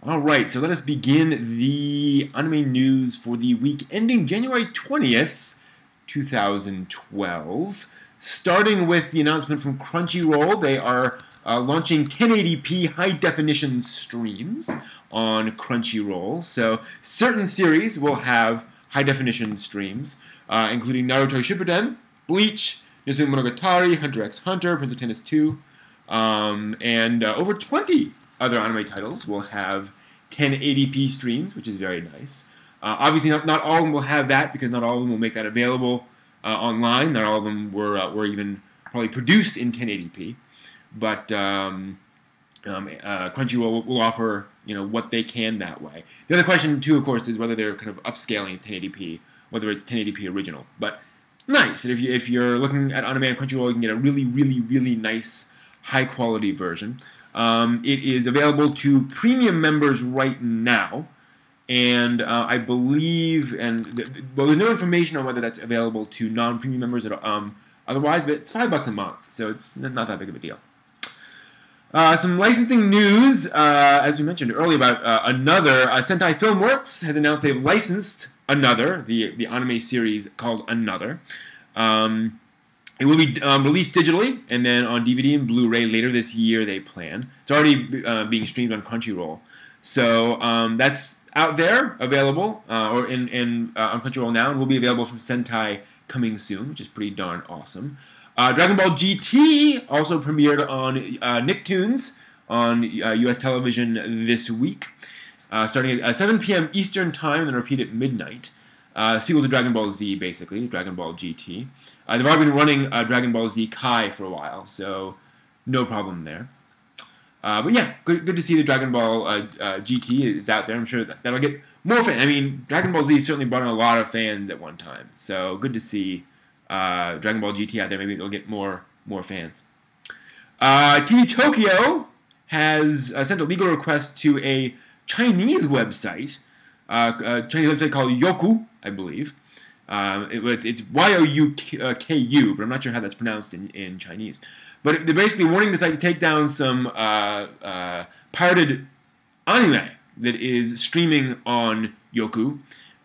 All right, so let us begin the anime news for the week ending January 20th, 2012. Starting with the announcement from Crunchyroll, they are uh, launching 1080p high definition streams on Crunchyroll. So certain series will have high definition streams, uh, including Naruto Shippuden, Bleach, Nisemonogatari, Hunter x Hunter, Prince of Tennis 2, um, and uh, over 20 other anime titles will have 1080p streams, which is very nice. Uh, obviously, not, not all of them will have that because not all of them will make that available uh, online. Not all of them were, uh, were even probably produced in 1080p. But um, um, uh, Crunchyroll will, will offer you know what they can that way. The other question too, of course, is whether they're kind of upscaling 1080p, whether it's 1080p original. But nice. And if you if you're looking at on-demand Crunchyroll, you can get a really, really, really nice, high quality version. Um, it is available to premium members right now, and uh, I believe, and th- well, there's no information on whether that's available to non-premium members at, um, otherwise, but it's five bucks a month, so it's not that big of a deal. Uh, some licensing news, uh, as we mentioned earlier, about uh, another. Uh, Sentai Filmworks has announced they've licensed another, the the anime series called Another. Um, it will be um, released digitally and then on DVD and Blu-ray later this year. They plan. It's already uh, being streamed on Crunchyroll, so um, that's out there, available, uh, or in, in on Crunchyroll now, and will be available from Sentai coming soon, which is pretty darn awesome. Uh, Dragon Ball GT also premiered on uh, Nicktoons on uh, U.S. television this week, uh, starting at 7 p.m. Eastern Time, and then repeat at midnight. Uh, sequel to Dragon Ball Z, basically, Dragon Ball GT. Uh, they've already been running Dragon Ball Z Kai for a while, so no problem there. but yeah, good, good to see the Dragon Ball GT is out there. I'm sure that, that'll get more fans. I mean, Dragon Ball Z certainly brought in a lot of fans at one time, so good to see uh, Dragon Ball GT out there. Maybe they'll get more more fans. Uh, TV Tokyo has uh, sent a legal request to a Chinese website, uh, a Chinese website called Youku, I believe. Uh, it, it's, it's Y-O-U-K-U, but I'm not sure how that's pronounced in, in Chinese. But they're basically wanting the site to take down some uh, pirated anime that is streaming on Youku.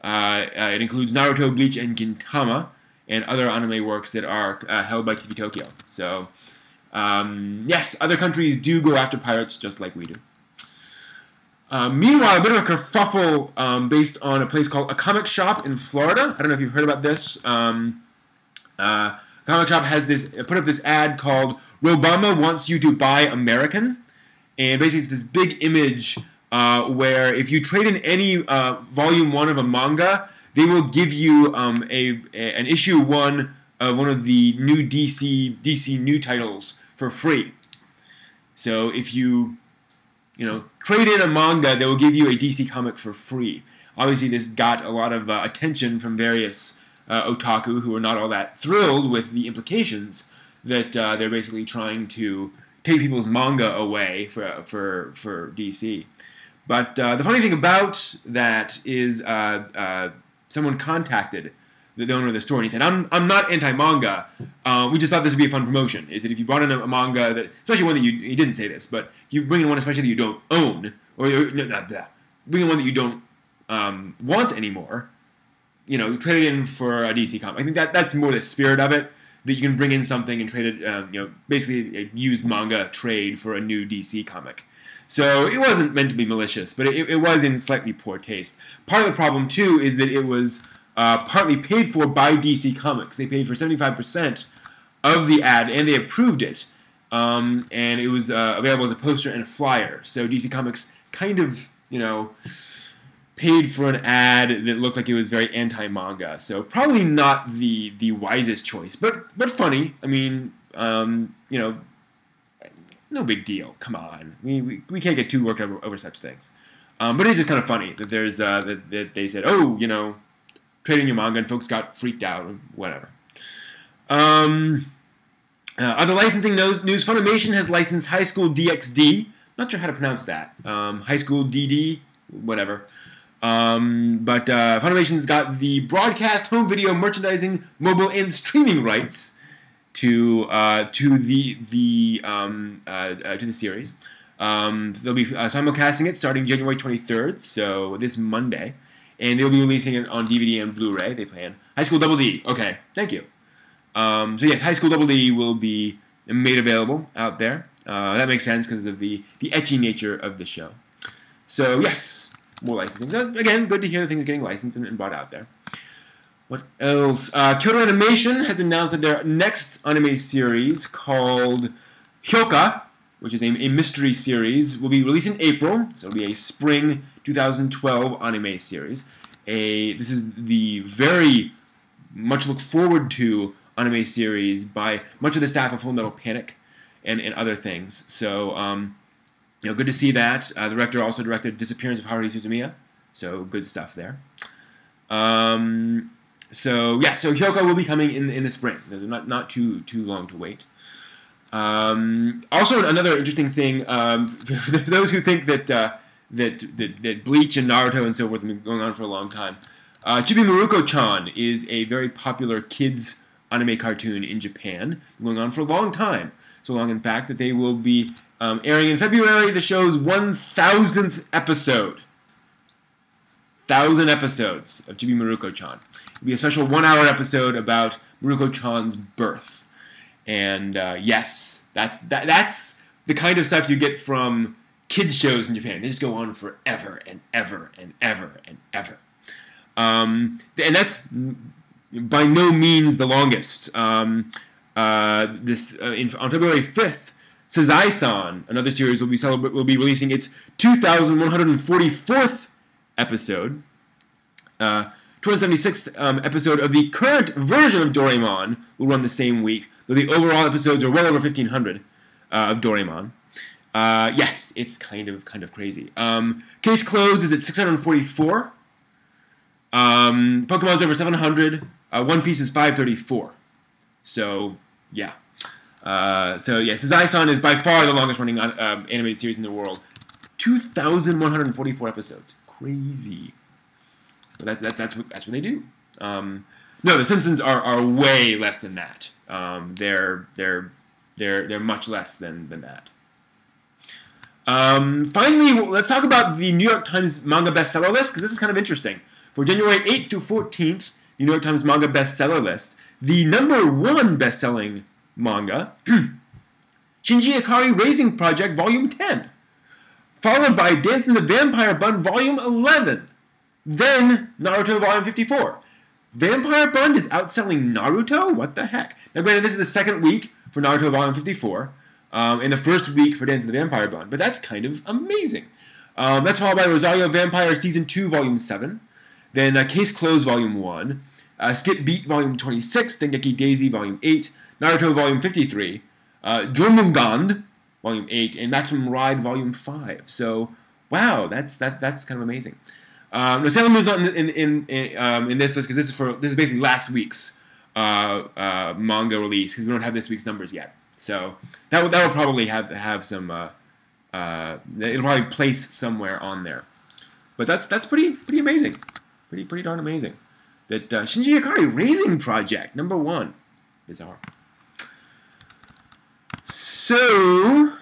it includes Naruto, Bleach, and Gintama and other anime works that are uh, held by TV Tokyo. So, um, yes, other countries do go after pirates just like we do. Uh, meanwhile, a bit of a kerfuffle um, based on a place called a comic shop in Florida. I don't know if you've heard about this. Um, uh, comic shop has this put up this ad called "Robama wants you to buy American," and basically it's this big image uh, where if you trade in any uh, volume one of a manga, they will give you um, a, a, an issue one of one of the new DC DC new titles for free. So if you you know trade in a manga, they will give you a DC comic for free. Obviously, this got a lot of uh, attention from various uh, otaku who are not all that thrilled with the implications that uh, they're basically trying to take people's manga away for for for DC. But uh, the funny thing about that is uh, uh, someone contacted the owner of the store and he said, "I'm I'm not anti-manga. Uh, we just thought this would be a fun promotion. Is that if you brought in a, a, manga that, especially one that you he didn't say this, but you bring in one especially that you don't own or no, not that, bring in one that you don't um, want anymore, you know, trade it in for a DC comic. I think that that's more the spirit of it." That you can bring in something and trade it, um, you know, basically a used manga trade for a new DC comic. So it wasn't meant to be malicious, but it, it was in slightly poor taste. Part of the problem, too, is that it was uh, partly paid for by DC Comics. They paid for 75% of the ad, and they approved it. Um, and it was uh, available as a poster and a flyer. So DC Comics kind of, you know, paid for an ad that looked like it was very anti-manga. So probably not the the wisest choice, but but funny. I mean, um, you know, no big deal. Come on, we, we, we can't get too worked over, over such things. Um, but it's just kind of funny that there's uh, that, that they said, oh, you know, trading your manga, and folks got freaked out or whatever. Um, uh, other licensing news: Funimation has licensed High School DxD. Not sure how to pronounce that. Um, High School DD, whatever. Um, but uh, Funimation's got the broadcast, home video, merchandising, mobile, and streaming rights to uh, to the the um, uh, uh, to the series. Um, they'll be uh, simulcasting it starting January 23rd, so this Monday, and they'll be releasing it on DVD and Blu-ray. They plan High School Double D. Okay, thank you. Um, so yes, High School Double D will be made available out there. Uh, that makes sense because of the the ecchi nature of the show. So yes, more licensing. So, again, good to hear that things are getting licensed and, and brought out there. What else? Uh, Kyoto Animation has announced that their next anime series called Hyoka, which is a, a mystery series, will be released in April. So it'll be a spring 2012 anime series. A this is the very much look forward to anime series by much of the staff of Full Metal Panic and, and other things. So um, you know, good to see that. Uh, the director also directed Disappearance of Haruhi Suzumiya, so good stuff there. Um, so yeah, so Hyoka will be coming in in the spring. Not not too too long to wait. Um, also, another interesting thing um, those who think that, uh, that, that that Bleach and Naruto and so forth have been going on for a long time. Uh, Chibi Maruko-chan is a very popular kids anime cartoon in Japan, going on for a long time. So long, in fact, that they will be um, airing in February the show's 1,000th episode. Thousand episodes of Chibi Maruko-chan. It'll be a special one-hour episode about Maruko-chan's birth. And uh, yes, that's that, that's the kind of stuff you get from kids shows in Japan. They just go on forever and ever and ever and ever. Um, and that's by no means the longest. Um, uh, this uh, in, on February 5th, Sazae-san, another series, will be celebra- will be releasing its 2,144th episode, uh, 276th um, episode of the current version of Doraemon will run the same week, though the overall episodes are well over 1,500 uh, of Doraemon. Uh, yes, it's kind of kind of crazy. Um, case closed is at 644. Um, Pokemon's over 700. Uh, One Piece is 534. So yeah. Uh, so yeah, Sazae-san is by far the longest running um, animated series in the world. 2,144 episodes. Crazy. But that's that's that's what that's what they do. Um, no, The Simpsons are, are way less than that. Um, they're they're they're they're much less than than that. Um, finally, let's talk about the New York Times manga bestseller list because this is kind of interesting. For January 8th to 14th, the New York Times manga bestseller list, the number one best-selling manga, Shinji Ikari Raising Project Volume 10, followed by Dance in the Vampire Bund Volume 11, then Naruto Volume 54. Vampire Bund is outselling Naruto? What the heck? Now, granted, this is the second week for Naruto Volume 54, um, and the first week for Dance of the Vampire Bund, but that's kind of amazing. Um, that's followed by Rosario Vampire Season 2, Volume 7, then uh, Case Closed Volume 1, uh, Skip Beat Volume 26, then Dengeki Daisy Volume 8, Naruto Volume 53, uh, Jormungand Volume 8, and Maximum Ride Volume 5. So, wow, that's that that's kind of amazing. Um, no, Sailor Moon's not in in in, um, in this list because this is for this is basically last week's uh, uh, manga release because we don't have this week's numbers yet. So that that will probably have have some. Uh, uh, it'll probably place somewhere on there. But that's that's pretty pretty amazing, pretty pretty darn amazing. That uh, Shinji Ikari Raising Project number one, bizarre. So